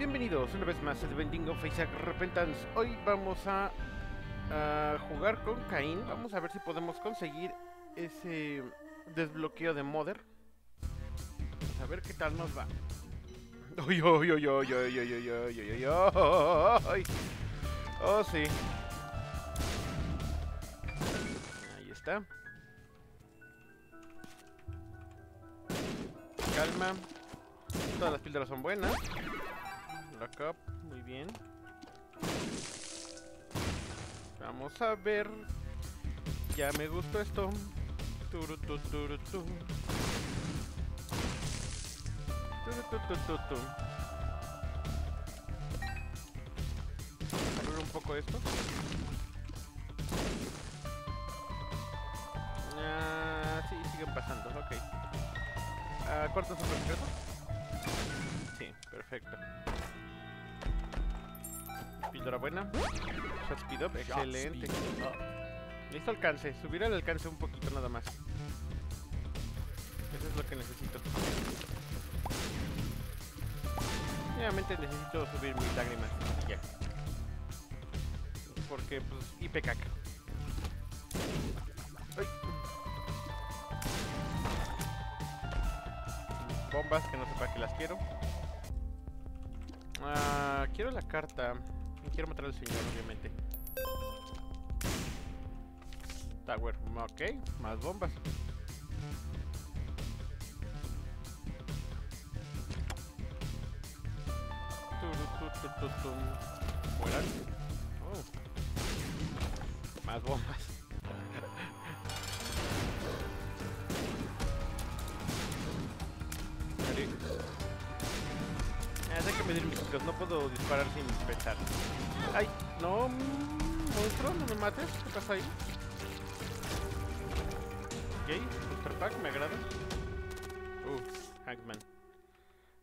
Bienvenidos una vez más a The Bending of Isaac Repentance. Hoy vamos a, jugar con Cain. Vamos a ver si podemos conseguir ese desbloqueo de Mother. Vamos a ver qué tal nos va. Uy, uy, uy, uy, uy, uy, uy. Oh, sí. Ahí está. Calma. Todas las píldoras son buenas. Up, muy bien. Vamos a ver. Ya me gustó esto. Turu, tu, turu, tu. Turu, tu, un poco esto. Ah, sí, siguen pasando, ok. Ah, ¿Corto super secreto? Sí, perfecto. Píldora buena. Shot speed up, excelente. Listo alcance, subir el alcance un poquito nada más. Eso es lo que necesito. Obviamente necesito subir mis lágrimas ya. Porque, pues, IP caca. Bombas que no sé para qué las quiero. Ah, quiero la carta. Quiero matar al señor, obviamente. Tower, ok, más bombas. Mueran. Oh. Más bombas. ¡Ay! ¡No! mm, ¡Monstruo! ¡No me mates! ¿Qué pasa ahí? Ok, Booster Pack, me agrada. Uh, Hangman.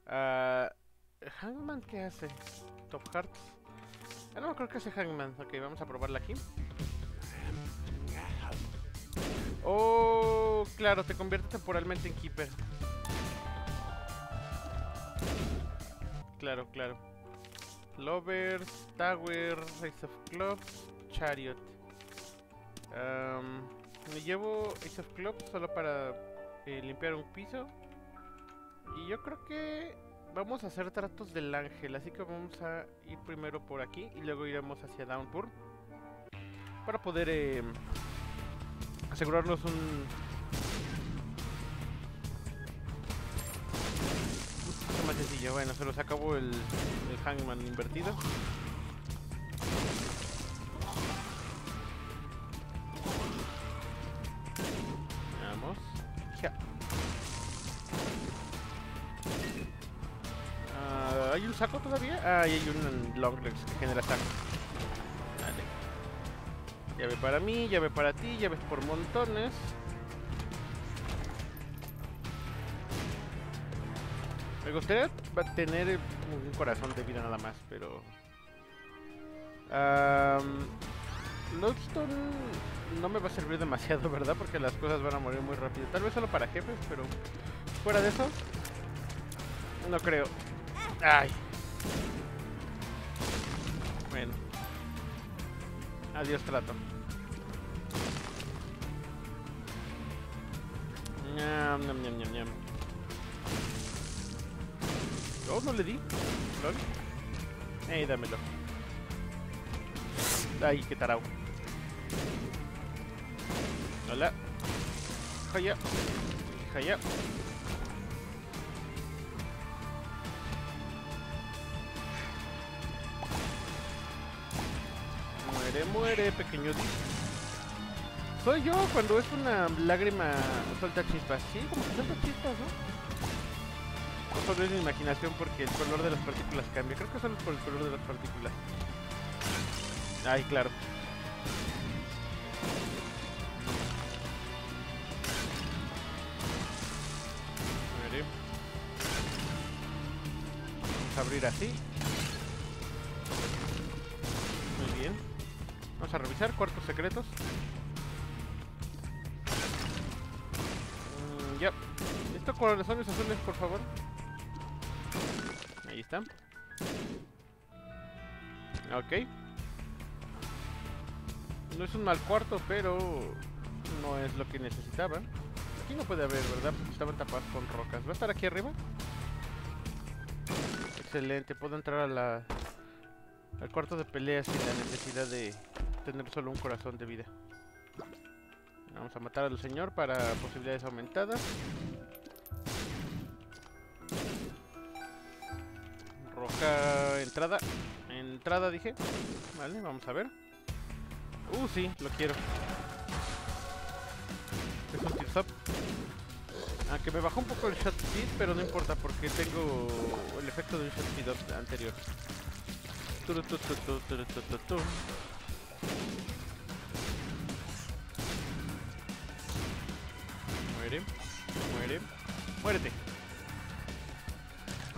Ah, ¿Hangman qué hace? Top Hearts. Ah, no, creo que hace Hangman. Ok, vamos a probarla aquí. Oh, claro, te convierte temporalmente en Keeper. Claro, claro. Lovers, Tower, Ace of Clubs, Chariot. Me llevo Ace of Clubs solo para eh, limpiar un piso. Y yo creo que vamos a hacer tratos del ángel. Así que vamos a ir primero por aquí y luego iremos hacia Downpour. Para poder eh, asegurarnos un, sencillo. Bueno, se nos acabó el, el hangman invertido. Vamos. Ya. Ah, ¿Hay un saco todavía? Ah, y hay un longlegs que genera saco. Vale. Llave para mí, llave para ti, llaves por montones. Me gustaría tener un corazón de vida nada más, pero... Um, Lodestone no me va a servir demasiado, ¿verdad? Porque las cosas van a morir muy rápido. Tal vez solo para jefes, pero... Fuera de eso... No creo. Ay. Bueno. Adiós trato. Ñam, ñam, ñam, ñam, ñam. Oh, no le di. ¿Lol? Ey, dámelo. Ay, qué tarao. Hola. Jaya. Jaya. Muere, muere, pequeño. Soy yo cuando es una lágrima suelta chispas. Sí, como que suelta chispas, ¿no? Solo es mi imaginación porque el color de las partículas cambia. Creo que solo es por el color de las partículas. Ay, claro. Vamos a abrir así. Muy bien. Vamos a revisar cuartos secretos. Mm, ya. Esto corazones azules, por favor. Ahí está. Ok. No es un mal cuarto, pero no es lo que necesitaba. Aquí no puede haber, ¿verdad? Porque estaban tapados con rocas. ¿Va a estar aquí arriba? Excelente, puedo entrar a la, al cuarto de pelea sin la necesidad de tener solo un corazón de vida. Vamos a matar al señor para posibilidades aumentadas. Entrada. Entrada dije. Vale, vamos a ver. Uh, sí, lo quiero. Es un up. Aunque me bajó un poco el shot speed, pero no importa porque tengo el efecto de un shot speed anterior. Muere, muere, muérete.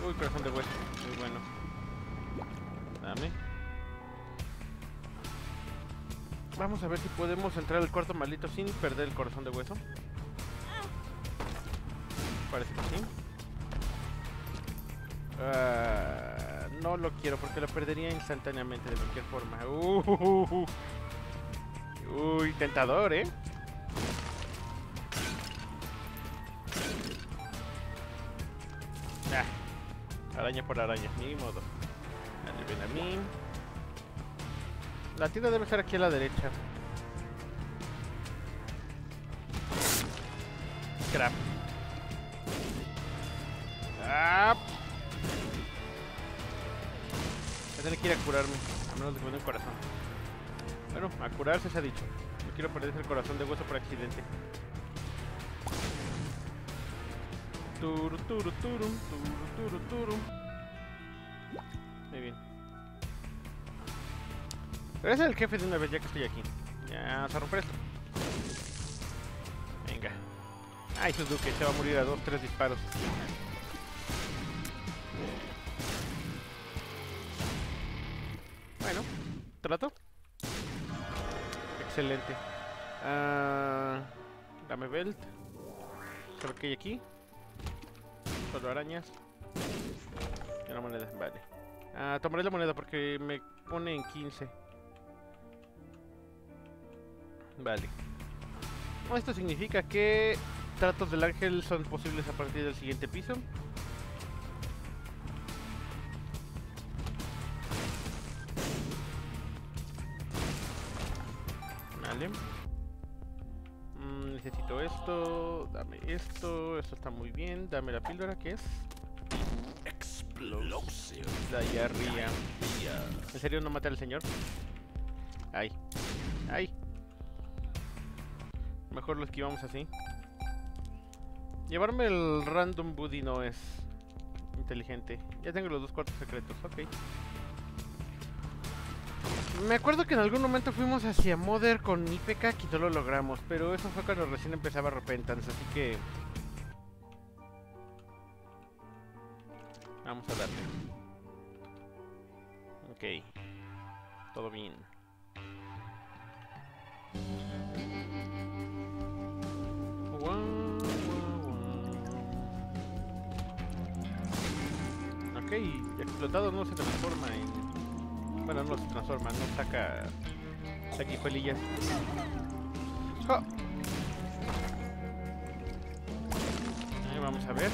Uy, corazón de hueso, muy bueno. Dame. Vamos a ver si podemos entrar al cuarto maldito sin perder el corazón de hueso. Parece que sí. Ah, no lo quiero porque lo perdería instantáneamente de cualquier forma. Uh, uy, tentador, ¿eh? Ah, araña por araña, ni modo. Ven a mí. La tienda debe estar aquí a la derecha. Crap. Ah. Voy a tener que ir a curarme, a menos de que me un corazón. Bueno, a curarse se ha dicho. No quiero perder el corazón de hueso por accidente. Turu, turu, turu, turu, turu. Muy bien. Es el jefe de una vez ya que estoy aquí. Ya, vamos a romper esto. Venga. Ay, Suzuki, se va a morir a dos, tres disparos. Bueno, trato. Excelente. Ah, dame belt. ¿Solo que hay aquí? Solo arañas. Y una moneda, vale. Ah, tomaré la moneda porque me pone en 15. Vale. Esto significa que tratos del ángel son posibles a partir del siguiente piso. Esto, dame esto, esto está muy bien, dame la píldora que es Explosive. la diarrea. ¿En serio no maté al señor? Ay. Ay. Mejor lo esquivamos así. Llevarme el random buddy no es inteligente. Ya tengo los dos cuartos secretos, ok. Me acuerdo que en algún momento fuimos hacia Mother con Ipecac y no lo logramos, pero eso fue cuando recién empezaba Repentance, así que... Vamos a darle. Ok. Todo bien. Ok, explotado no se transforma en... Bueno, no se transforma, no saca saquijuelillas. ¡Ja! Ahí vamos a ver.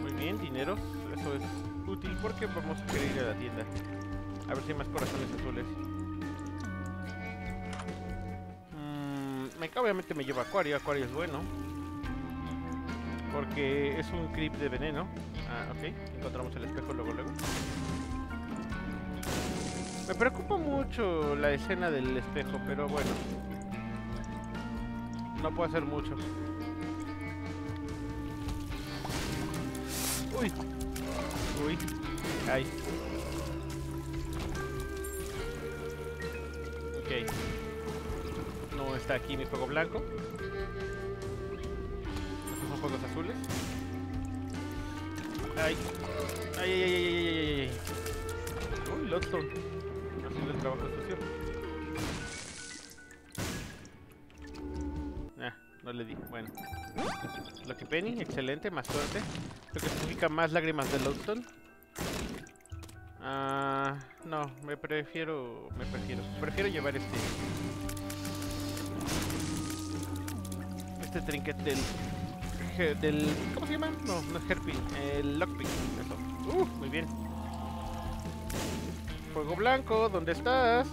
Muy bien, dineros. Eso es útil porque vamos a querer ir a la tienda. A ver si hay más corazones azules. Mm, me, obviamente me lleva Acuario. Acuario es bueno. Porque es un creep de veneno. Ah, ok. Encontramos el espejo luego, luego. Me preocupa mucho la escena del espejo, pero bueno. No puedo hacer mucho. Uy. Uy. Ay. Ok. No está aquí mi fuego blanco. Estos son fuegos azules. Ay. Ay, ay, ay, ay, ay, ay, ay. Uy, Lodstone. Haciendo el trabajo sucio. Ah, no le di. Bueno. Lucky Penny, excelente, más suerte. Lo que significa más lágrimas de Lodstone. Ah, no, me prefiero, me prefiero, prefiero llevar este, este trinket del, del, ¿cómo se llama? No, no es hairpin, el lockpick, eso. Uh, muy bien. Fuego blanco, ¿dónde estás?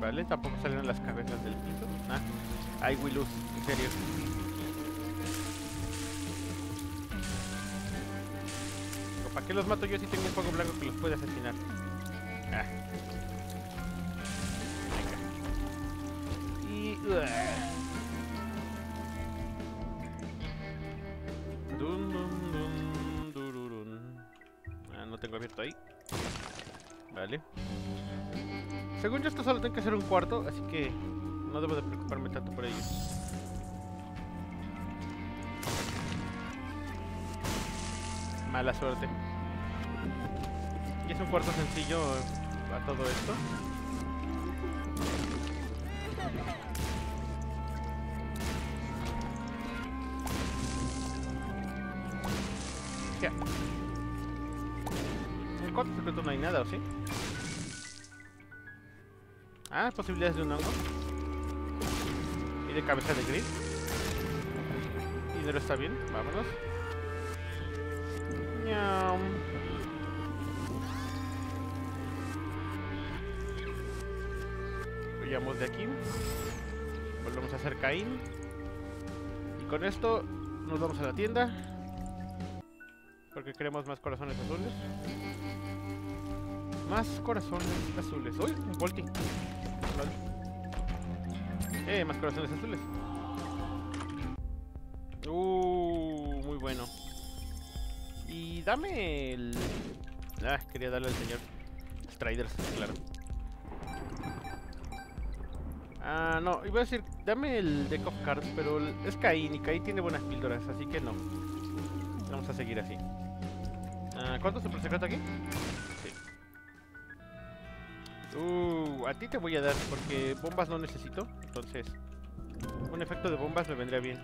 Vale, tampoco salieron las cabezas del piso. Ah, ay, Willus, en serio. ¿Para qué los mato yo si tengo un fuego blanco que los puede asesinar? Ah. Ah, no tengo abierto ahí. Vale. Según yo esto solo tengo que hacer un cuarto, así que no debo de preocuparme tanto por ello. Mala suerte. Y es un cuarto sencillo a todo esto. No hay nada, ¿o sí? Ah, posibilidades de un hongo. Y de cabeza de gris. Dinero está bien, vámonos. Ñam. Huyamos de aquí. Volvemos a hacer Caín. Y con esto nos vamos a la tienda. Porque queremos más corazones azules. Más corazones azules. ¡Uy! Un volti. Eh, más corazones azules. Uh, muy bueno. Y dame el... Ah, quería darle al señor Striders, claro. Ah, no, iba a decir, dame el deck of cards, pero es Caín y tiene buenas píldoras, así que no. Vamos a seguir así. Ah, ¿Cuánto se secreto aquí? Uh, a ti te voy a dar porque bombas no necesito, entonces un efecto de bombas me vendría bien.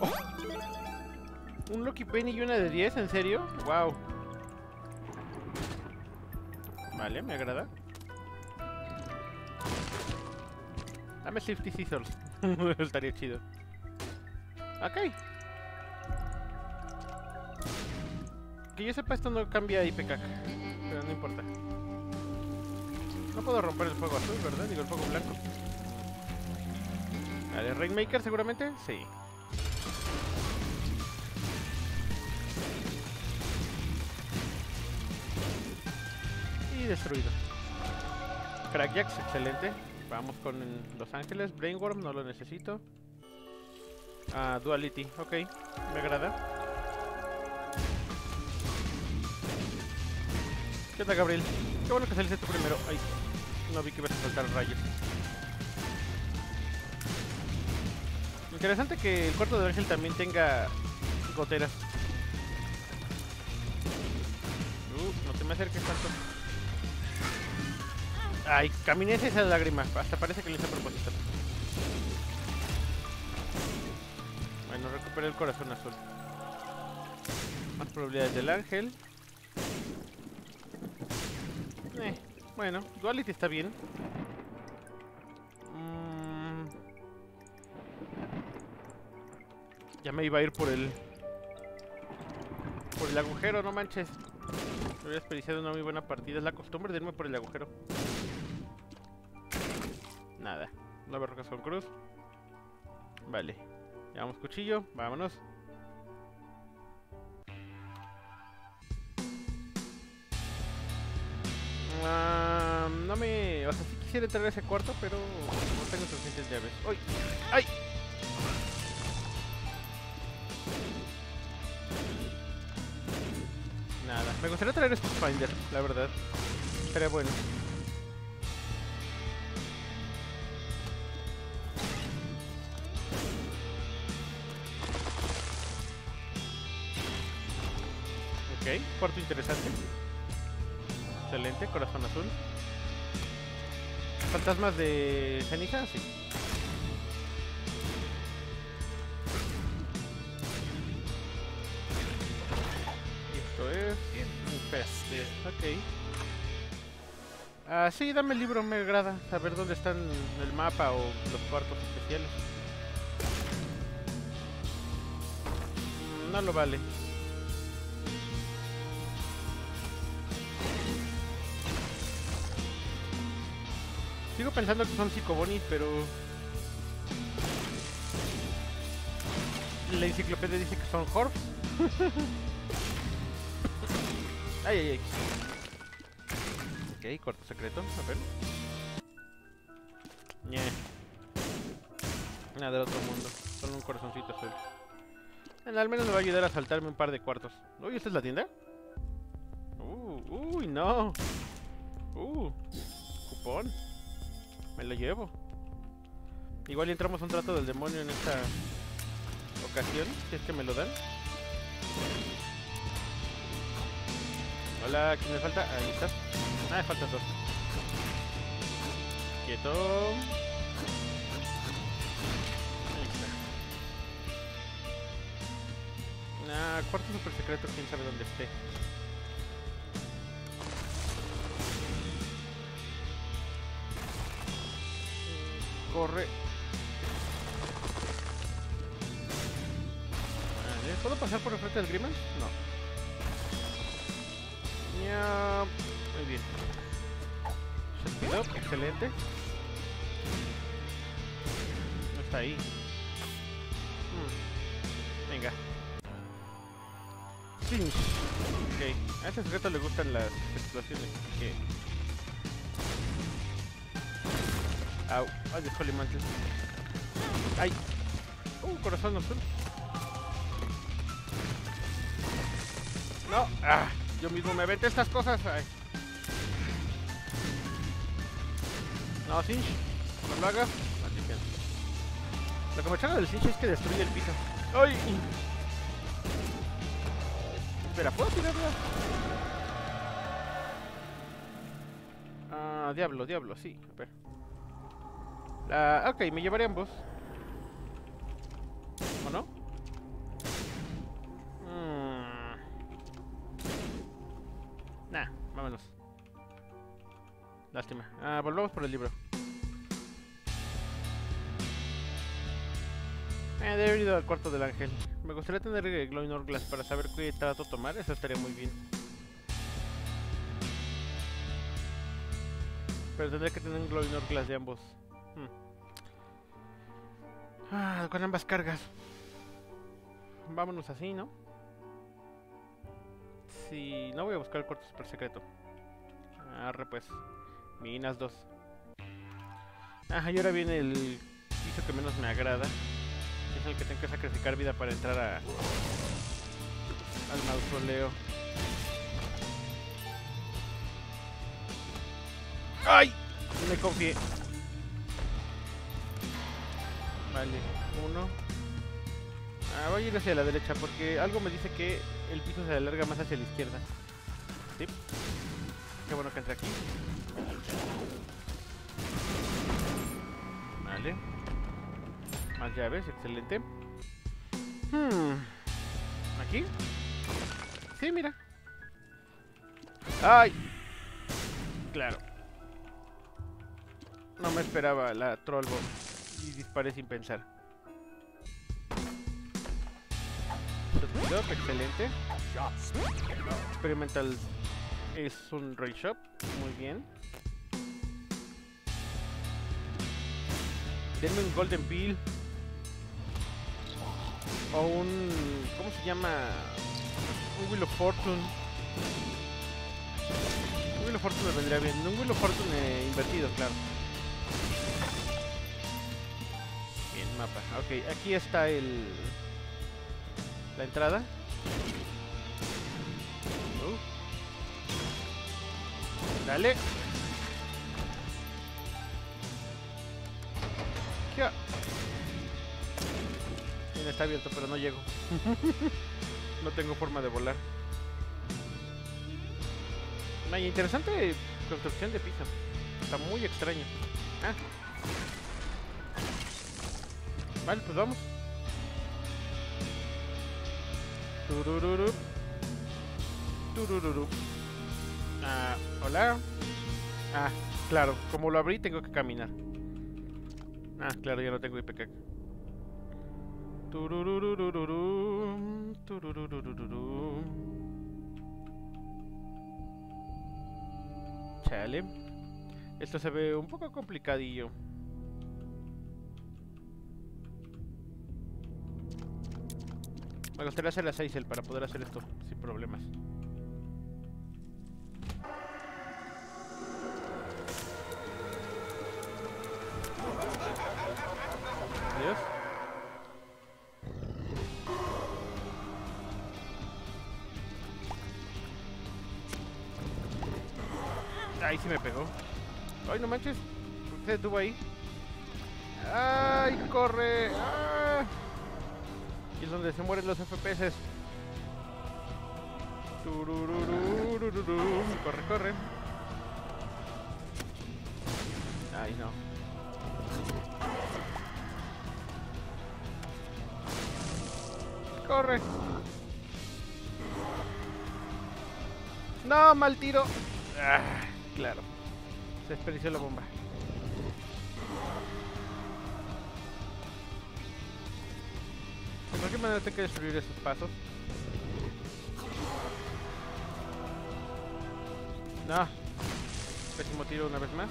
¡Oh! ¿Un Lucky Penny y una de 10? ¿En serio? ¡Wow! Vale, me agrada. Dame Safety Scissors. Estaría chido. Ok. Que yo sepa, esto no cambia IPK. Pero no importa. No puedo romper el fuego azul, ¿verdad? Digo, el fuego blanco. Vale, Rainmaker seguramente. Sí. Y destruido. Crackjacks, excelente. Vamos con Los Ángeles. Brainworm, no lo necesito. Ah, Duality, ok. Me agrada. ¿Qué onda, Gabriel? Qué bueno que saliste tú primero. Ay, no vi que ibas a saltar rayos. Interesante que el cuarto de ángel también tenga goteras. Uh, no te me acerques tanto. Ay, caminé esa lágrima. Hasta parece que lo hice a propósito. Bueno, recuperé el corazón azul. Más probabilidades del ángel. Eh, bueno, Duality está bien. Mm. Ya me iba a ir por el... Por el agujero, no manches. Me había desperdiciado una muy buena partida. Es la costumbre de irme por el agujero. Nada. Nueve rocas con cruz. Vale. Llevamos cuchillo. Vámonos. No me... O sea, sí quisiera entrar a ese cuarto, pero no tengo suficientes llaves. ¡Ay! ¡Ay! Nada. Me gustaría traer este Finder, la verdad. Sería bueno. Ok, cuarto interesante. Excelente, corazón azul fantasmas de ceniza? Sí. Esto es... Infested. Ok. Ah, sí, dame el libro, me agrada. saber dónde están el mapa o los cuartos especiales. Mm, no lo vale. Sigo pensando que son psicobonis, pero... La enciclopedia dice que son Horfs. ay, ay, ay. Ok, cuarto secreto, a ver. Ñe. Nada del otro mundo. Solo un corazoncito azul. Al menos me va a ayudar a saltarme un par de cuartos. Uy, ¿esta es la tienda? Uh, uy, no. Uh, cupón. Me lo llevo. Igual entramos a un trato del demonio en esta ocasión, si es que me lo dan. Hola, ¿quién me falta? Ahí estás. Ah, me faltan dos. Quieto. Ahí está. Nah, cuarto super secreto, quién sabe dónde esté. Corre. ¿Puedo pasar por el frente del Grimmel? No. Muy bien. Up, excelente. No está ahí. Hmm. Venga. Cinch. Ok. A este sujeto le gustan las explosiones. que Au. Ay, de Holy Mantle. Ay. Uh, corazón azul. No. Ah, yo mismo me vete estas cosas. No, Sinch. No lo hagas. Lo que me chaga del Sinch es que destruye el piso. ¡Ay! Espera, ¿puedo tirarla? Ah, diablo, diablo, sí. A ver. Ah, ok, me llevaré ambos. ¿O no? Mm. Nah, vámonos. Lástima. Ah, volvamos por el libro. Eh, debe haber ido al cuarto del ángel. Me gustaría tener eh, Glowing Glass para saber qué trato tomar. Eso estaría muy bien. Pero tendré que tener un Glowing Glass de ambos. Hmm. Ah, con ambas cargas. Vámonos así, ¿no? Sí, no voy a buscar el cuarto super secreto. Arre pues. Minas 2. Ajá, y ahora viene el piso que menos me agrada. Es el que tengo que sacrificar vida para entrar a... al mausoleo. ¡Ay! Me confié. Vale, uno. Ah, voy a ir hacia la derecha porque algo me dice que el piso se alarga más hacia la izquierda. Sí. Qué bueno que entré aquí. Vale. Más llaves, excelente. Hmm. ¿Aquí? Sí, mira. ¡Ay! Claro. No me esperaba la Trollbomb y disparé sin pensar. Excelente. Experimental es un Ray Shop, muy bien. Denme un Golden Peel. O un... ¿Cómo se llama? Un Wheel of Fortune. Un Wheel of Fortune me vendría bien. Un Wheel of Fortune eh, invertido, claro. Mapa. Ok, aquí está el... La entrada. Uh. Dale. Bien, está abierto, pero no llego. no tengo forma de volar. Vaya, interesante construcción de piso. Está muy extraño. Ah. Vale, pues vamos. Turururu. Turururu. Ah, hola. Ah, claro, como lo abrí tengo que caminar. Ah, claro, ya no tengo IPK. Turururururum, turururururum. Chale. Esto se ve un poco complicadillo. Me gustaría hacer la 6 para poder hacer esto sin problemas. Tururururururu. Corre, corre. Ay, no. Corre. No, mal tiro. Ah, claro. Se desperdició la bomba. Manera tengo que destruir esos pasos? No. Pésimo tiro una vez más.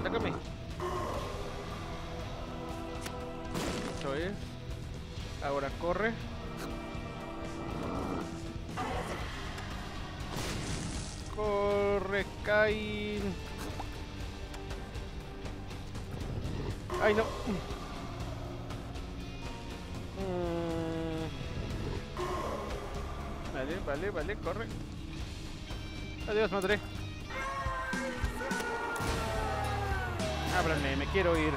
Atácame. Eso es. Ahora corre. Corre, Cain. Ay, no. Vale, vale, corre. Adiós, madre. Ábranme, me quiero ir.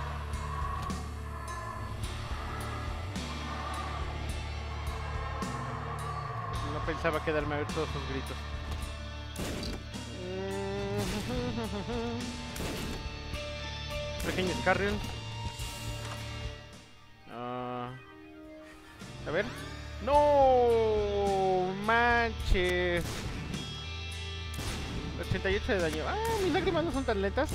No pensaba quedarme a ver todos sus gritos. Pequeño Scarrion. Ah, a ver. ¡No! ¡Manches! 88 de daño. Ah, mis lágrimas no son tan lentas.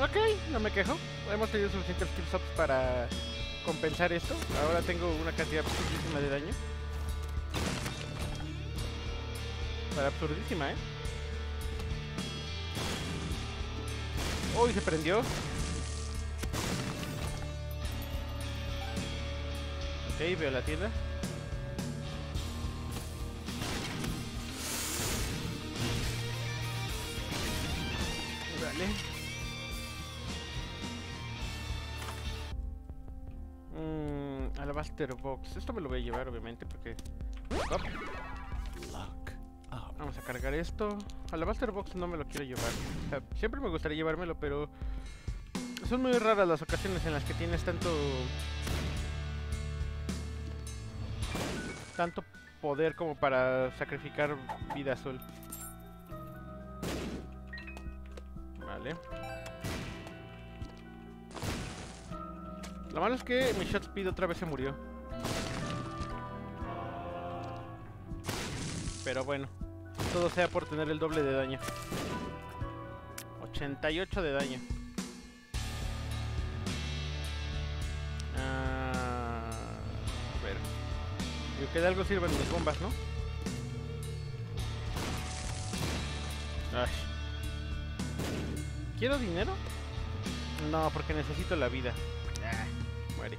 Ok, no me quejo. Hemos tenido suficientes kills ups para compensar esto. Ahora tengo una cantidad absurdísima de daño. Para absurdísima, ¿eh? Uy, se prendió. Ok, veo la tienda. Mmm, Alabaster Box. Esto me lo voy a llevar, obviamente, porque... Vamos a cargar esto. Alabaster Box no me lo quiero llevar. O sea, siempre me gustaría llevármelo, pero... Son muy raras las ocasiones en las que tienes tanto... Tanto poder como para sacrificar vida azul. Lo malo es que mi shot speed otra vez se murió. Pero bueno, todo sea por tener el doble de daño. 88 de daño. Ah, a ver. Digo que de algo sirven mis bombas, ¿no? Ay. ¿Quiero dinero? No, porque necesito la vida. Ah, muere.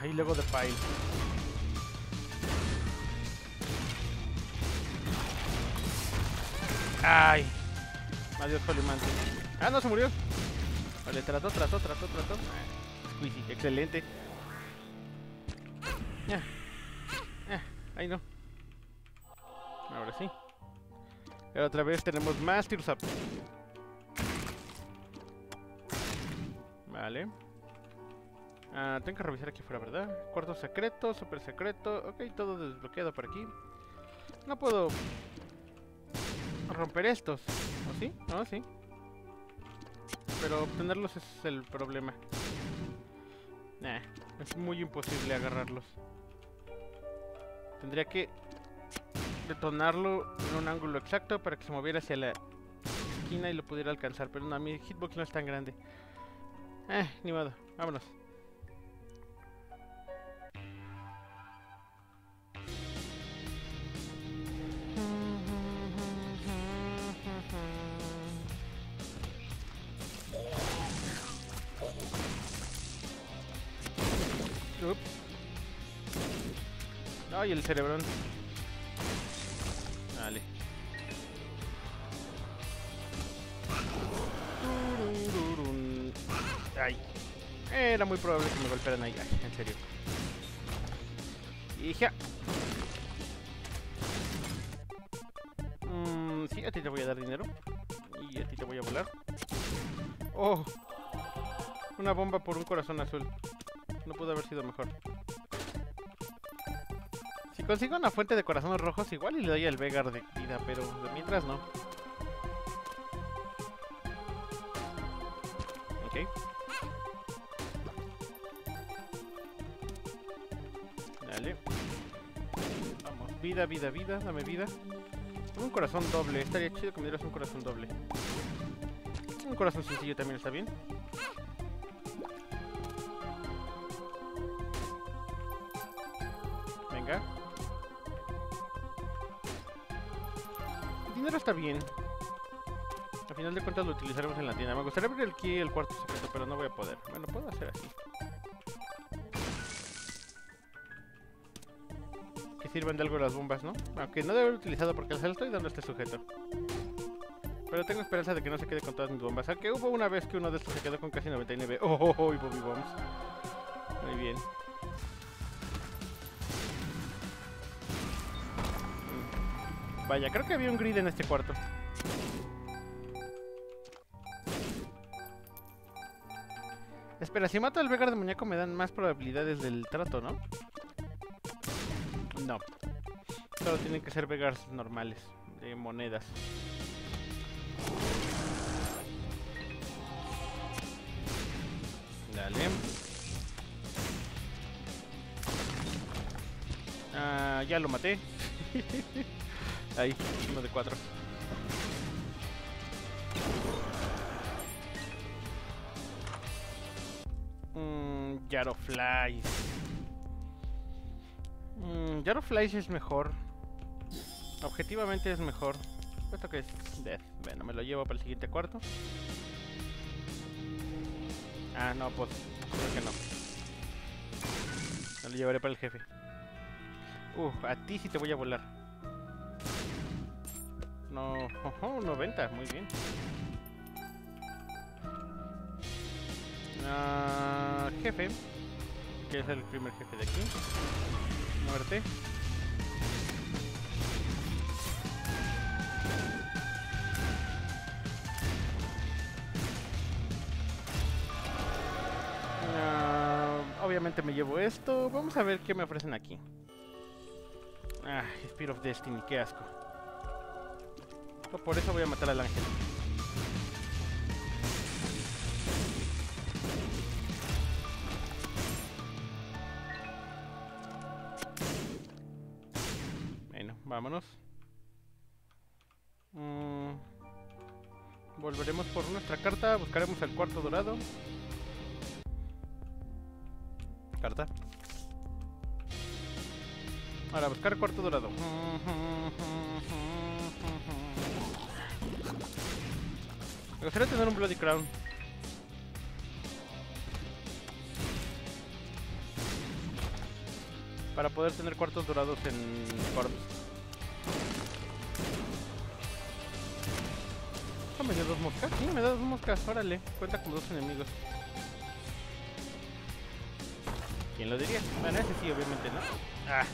Ahí luego de pile. Ay. Adiós, Polimante. Ah, no, se murió. Vale, trató, trató, trató, trató. Ah, Squeezy, excelente. Ya. Ya, ahí no. Ahora sí. Y otra vez tenemos más Up. Vale. Ah, tengo que revisar aquí afuera, ¿verdad? Cuarto secreto, super secreto. Ok, todo desbloqueado por aquí. No puedo romper estos. ¿O sí? No, sí. Pero obtenerlos es el problema. Nah. Es muy imposible agarrarlos. Tendría que detonarlo en un ángulo exacto para que se moviera hacia la esquina y lo pudiera alcanzar. Pero no, mi hitbox no es tan grande. Eh, ni modo. Vámonos. Ups. Ay, el cerebrón. Era muy probable que me golpearan ahí. Ay, en serio. Hija. Mm, sí, a ti te voy a dar dinero. Y a ti te voy a volar. Oh. Una bomba por un corazón azul. No pudo haber sido mejor. Si consigo una fuente de corazones rojos, igual y le doy el Vegar de vida, pero mientras no. Vida, vida, vida, dame vida. Un corazón doble, estaría chido que me dieras un corazón doble. Un corazón sencillo también está bien. Venga. El dinero está bien. A final de cuentas lo utilizaremos en la tienda. Me gustaría abrir aquí el cuarto secreto, pero no voy a poder. Bueno, puedo hacer así. Sirvan de algo las bombas, ¿no? Aunque no debe haber utilizado porque se lo estoy dando a este sujeto. Pero tengo esperanza de que no se quede con todas mis bombas. Aunque hubo una vez que uno de estos se quedó con casi 99. ¡Oh, oh, oh! Y Bobby Bombs. Muy bien. Vaya, creo que había un grid en este cuarto. Espera, si mato al Vegar de muñeco me dan más probabilidades del trato, ¿no? No. Solo tienen que ser Vegars normales, de monedas. Dale. Ah, ya lo maté. Ahí, uno de cuatro. Mmm, Yaroflies. Mmm, Yaroflies es mejor. Objetivamente es mejor. Esto que es Death. Bueno, me lo llevo para el siguiente cuarto. Ah, no, pues creo que no. Me lo llevaré para el jefe. Uh, a ti sí te voy a volar. No, ojo, 90, muy bien. Ah, jefe, que es el primer jefe de aquí. Muerte. Ah, obviamente me llevo esto. Vamos a ver qué me ofrecen aquí. Ah, Spear of Destiny, qué asco. Por eso voy a matar al ángel. Buscaremos el cuarto dorado. Carta. Ahora, buscar cuarto dorado. Me gustaría tener un Bloody Crown. Para poder tener cuartos dorados en Corps. Me dio dos moscas. Sí, me da dos moscas. Órale, cuenta con dos enemigos. ¿Quién lo diría? Bueno, ese sí, obviamente, ¿no? Ah.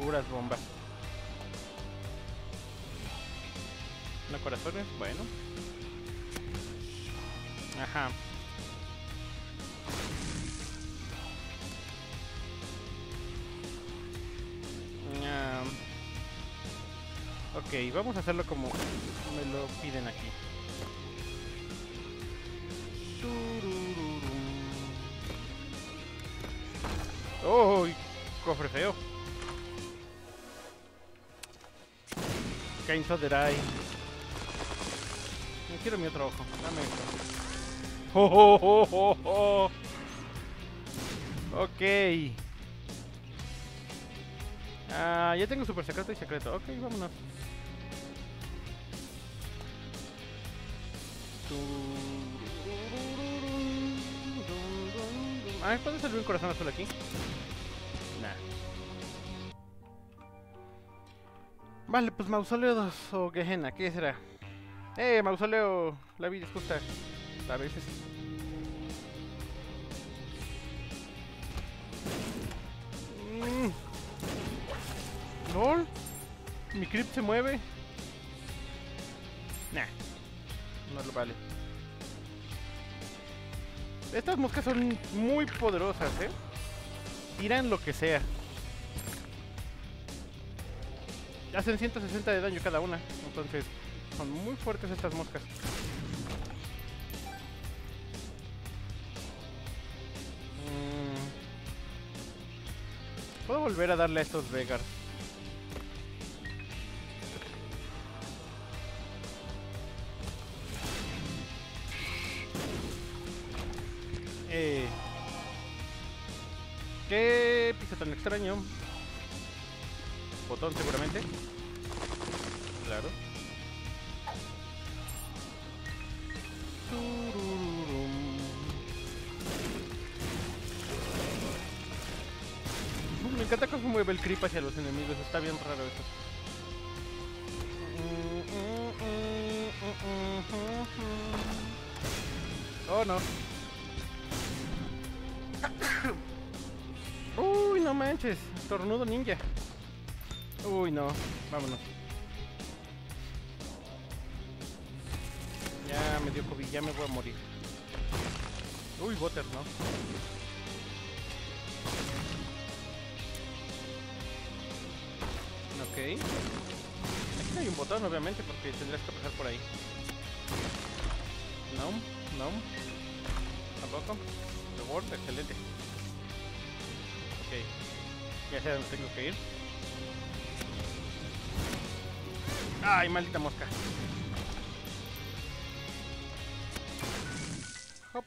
Puras bombas. ¿No corazones? Bueno. Ajá. Ok, vamos a hacerlo como me lo piden aquí. ¡Oh! Cofre feo. Kain Soderai. Me quiero mi otro ojo. Dame esto. ¡Oh, oh, oh, oh, oh! Ok. Ah, ya tengo super secreto y secreto. Ok, vámonos. Ah, ¿puede salir un corazón azul aquí? Nah. Vale, pues mausoleo 2 o Gehenna, ¿qué será? Eh, mausoleo, la vida es justa. A veces. Mm. ¿LOL? ¿Mi crypt se mueve? Nah. No lo vale. Estas moscas son muy poderosas, ¿eh? Tiran lo que sea. Hacen 160 de daño cada una. Entonces, son muy fuertes estas moscas. Mm. Puedo volver a darle a estos Vegas. Extraño? Botón seguramente. Claro. Me encanta cómo mueve el creep hacia los enemigos, está bien raro eso. Oh no. Manches, tornudo ninja. Uy, no, vámonos. Ya me dio COVID, ya me voy a morir. Uy, Butter, ¿no? Ok. Aquí hay un botón, obviamente, porque tendrás que pasar por ahí. No, no. Tampoco. Reward, excelente. Ok. Ya sé dónde tengo que ir. ¡Ay, maldita mosca! Hop.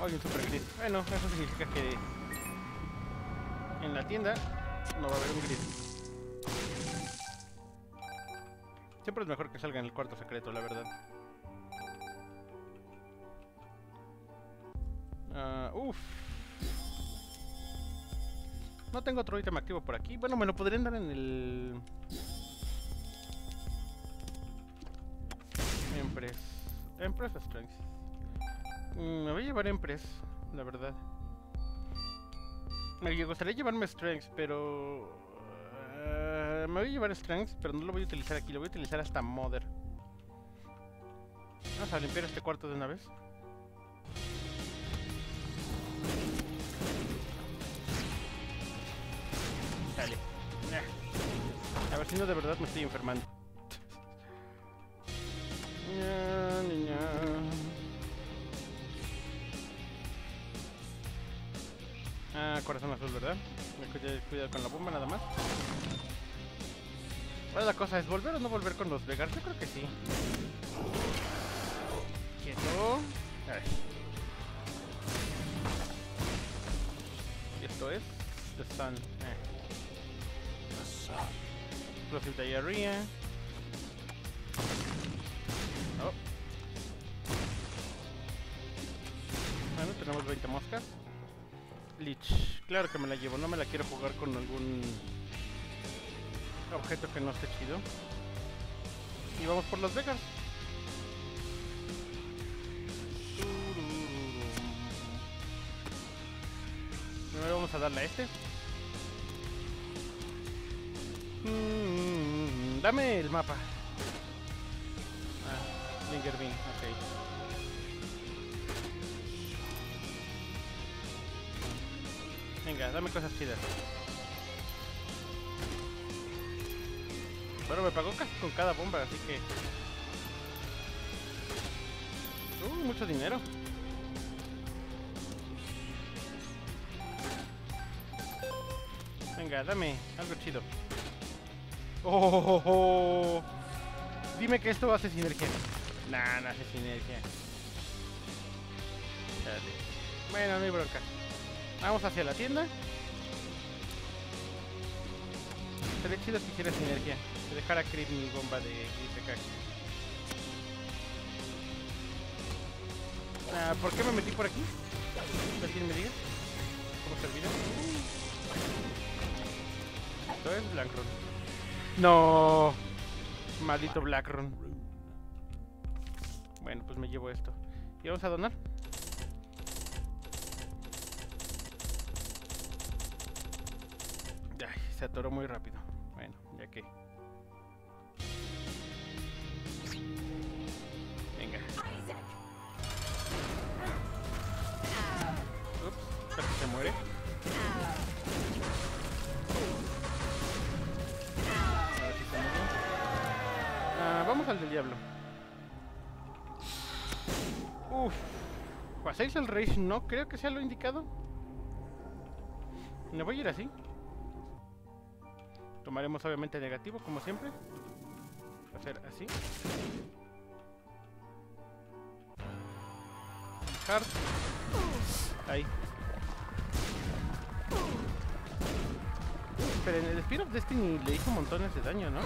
Ay, un super grid. Bueno, eso significa que en la tienda no va a haber un grid. Siempre es mejor que salga en el cuarto secreto, la verdad. Ah, uff. No tengo otro ítem activo por aquí. Bueno, me lo podrían dar en el... Empress. Empress Strength. Mm, me voy a llevar Empress, la verdad. Me gustaría llevarme Strength, pero... eh, me voy a llevar Strength, pero no lo voy a utilizar aquí. Lo voy a utilizar hasta Mother. Vamos a limpiar este cuarto de una vez. Ver si no de verdad me estoy enfermando. Ah, corazón azul, ¿verdad? Cuidado con la bomba nada más. Ahora la cosa es, ¿volver o no volver con los Vegas? Yo creo que sí. Quieto. Ay. Y esto es The Sun. Eh. Explosive Diarrhea. Oh. Bueno, tenemos 20 moscas. Lich. Claro que me la llevo, no me la quiero jugar con algún objeto que no esté chido. Y vamos por las becas. Primero vamos a darle a este. Dame el mapa. Ah, Lingerbean, ok. Venga, dame cosas chidas. Pero me pagó casi con cada bomba, así que... Uh, mucho dinero. Venga, dame algo chido. Oh, Dime que esto hace sinergia. Nah, no hace sinergia. Bueno, no hay bronca. Vamos hacia la tienda. Sería chido si hiciera sinergia. Que dejara Creep mi bomba de IPK. Ah, ¿Por qué me metí por aquí? ¿Alguien me diga? ¿Cómo se? Esto es Blackron. No. Maldito Blackron. Bueno, pues me llevo esto. ¿Y vamos a donar? Ay, se atoró muy rápido. Bueno, ya que. 6 el Rage no creo que sea lo indicado. Me voy a ir así. Tomaremos obviamente negativo, como siempre. Hacer así. Hard. Ahí. Pero en el Spear of Destiny le hizo montones de daño, ¿no?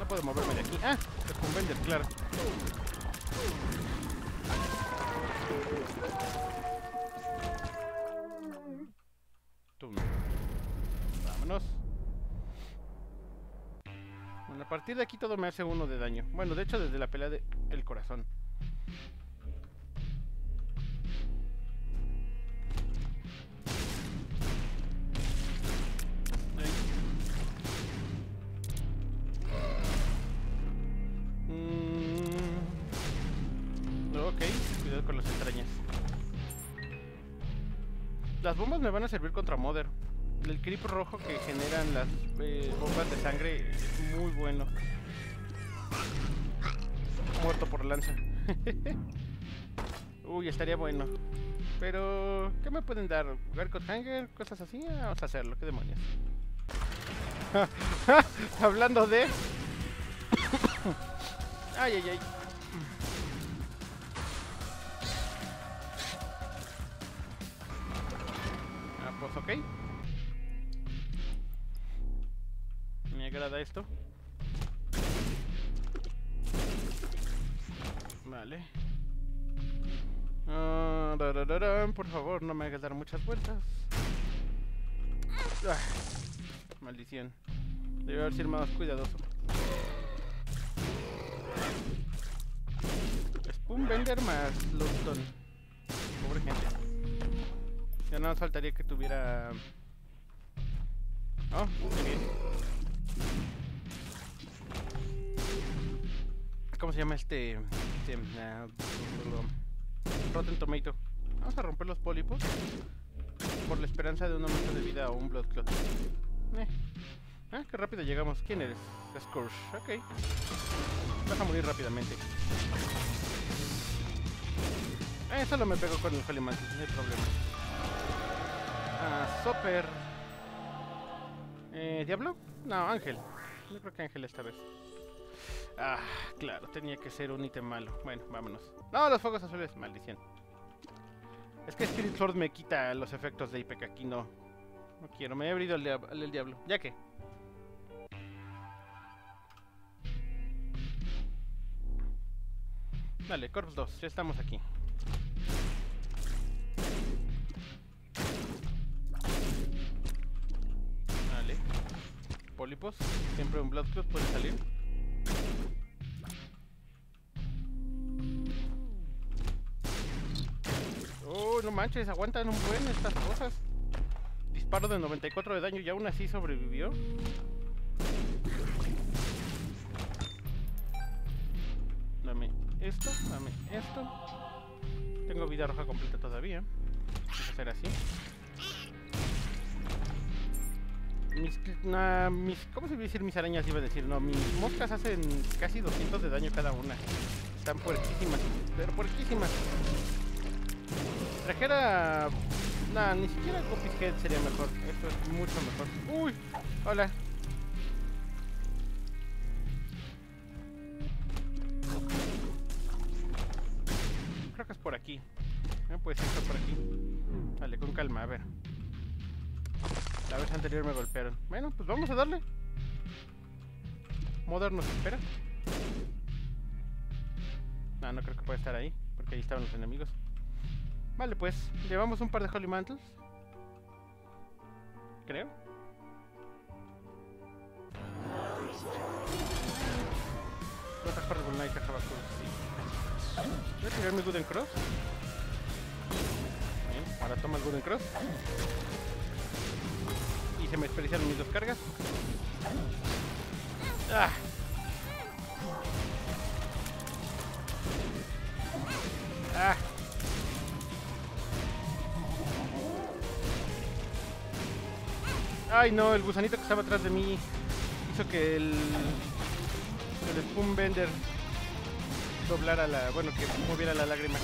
No puedo moverme de aquí. Ah, el Convender, claro. Tum. Vámonos. Bueno, a partir de aquí todo me hace uno de daño. Bueno, de hecho desde la pelea de el corazón. Van a servir contra Mother. El creep rojo que generan las eh, bombas de sangre es muy bueno. Muerto por lanza. Uy, estaría bueno. Pero, ¿qué me pueden dar? ¿Garcot Hanger? ¿Cosas así? Ah, Vamos a hacerlo, qué demonios. Hablando de... ay, ay, ay. Me agrada esto. Vale. Ah, por favor, no me hagas dar muchas vueltas. Ah, maldición. Debe haber sido más cuidadoso. Spoon Bender más Lupton. Pobre gente. Ya no nos faltaría que tuviera... Oh, qué bien. ¿Cómo se llama este? este ah, Rotten Tomato. Vamos a romper los pólipos. Por la esperanza de un aumento de vida o un Blood Clot. Eh. Ah, qué rápido llegamos. ¿Quién eres? Scourge. Ok. Vas a morir rápidamente. Eh, solo me pego con el Holy Mantis, no hay problema. Ah, Soper. Eh, ¿Diablo? No, Ángel. Yo creo que Ángel esta vez. Ah, claro, tenía que ser un ítem malo. Bueno, vámonos. No, los fuegos azules, maldición. Es que Spirit Sword me quita los efectos de IPK, aquí no. No quiero, me he abrido el diablo. Ya que. Dale, Corpse 2, ya estamos aquí. Pólipos, siempre un Blood Clot puede salir. Oh, no manches, aguantan un buen estas cosas. Disparo de 94 de daño y aún así sobrevivió. Dame esto, dame esto. Tengo vida roja completa todavía. Vamos a hacer así. Mis, nah, mis, ¿Cómo se iba a decir mis arañas? Iba a decir, no, mis moscas hacen casi 200 de daño cada una. Están puerquísimas, pero puerquísimas. Trajera... Nah, ni siquiera Guppy's Head sería mejor. Esto es mucho mejor. ¡Uy! Hola. Creo que es por aquí. Eh, pues esto por aquí. Dale, con calma, a ver. La vez anterior me golpearon. Bueno, pues vamos a darle. Modern nos espera. No, no creo que pueda estar ahí, porque ahí estaban los enemigos. Vale, pues, llevamos un par de Holy Mantles. Creo. Otra Horrible Knight acaba sí. Voy a tirar mi Gooden Cross. Bien, ahora toma el Gooden Cross. Se me desperdiciaron mis dos cargas. ¡Ah! ¡Ah! Ay no, el gusanito que estaba atrás de mí hizo que el, el Spoon Bender doblara la, bueno, que moviera la lágrima.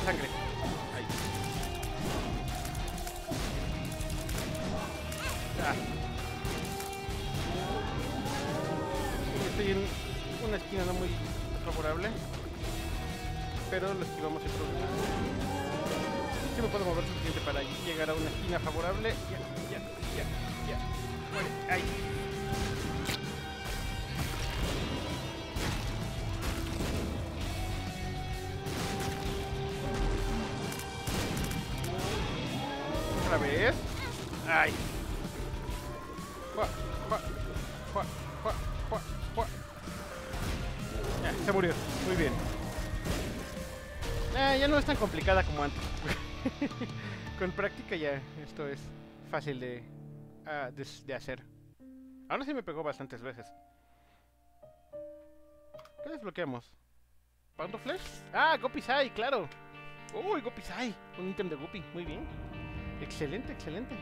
Sangre. Ahí. Ah. Estoy en una esquina no muy favorable. Pero lo esquivamos sin problema. Sí me puedo mover suficiente para llegar a una esquina favorable. Ya, ya, ya, ya. Muere. Ahí. Complicada como antes. Con práctica ya esto es fácil de, ah, de, de hacer. Ahora sí me pegó bastantes veces. ¿Qué desbloqueamos? ¿Pound of Flesh? Ah, Guppy Sai, claro. Uy, Guppy Sai. Un ítem de Guppy. Muy bien. Excelente, excelente.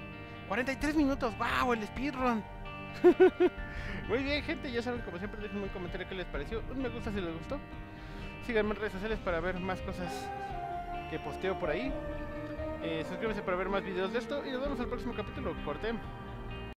43 minutos. ¡Wow! El speedrun. Muy bien, gente. Ya saben, como siempre, déjenme un comentario qué les pareció. Un me gusta si les gustó. Síganme en redes sociales para ver más cosas que posteo por ahí. Eh, suscríbanse para ver más videos de esto. Y nos vemos el próximo capítulo. Corte.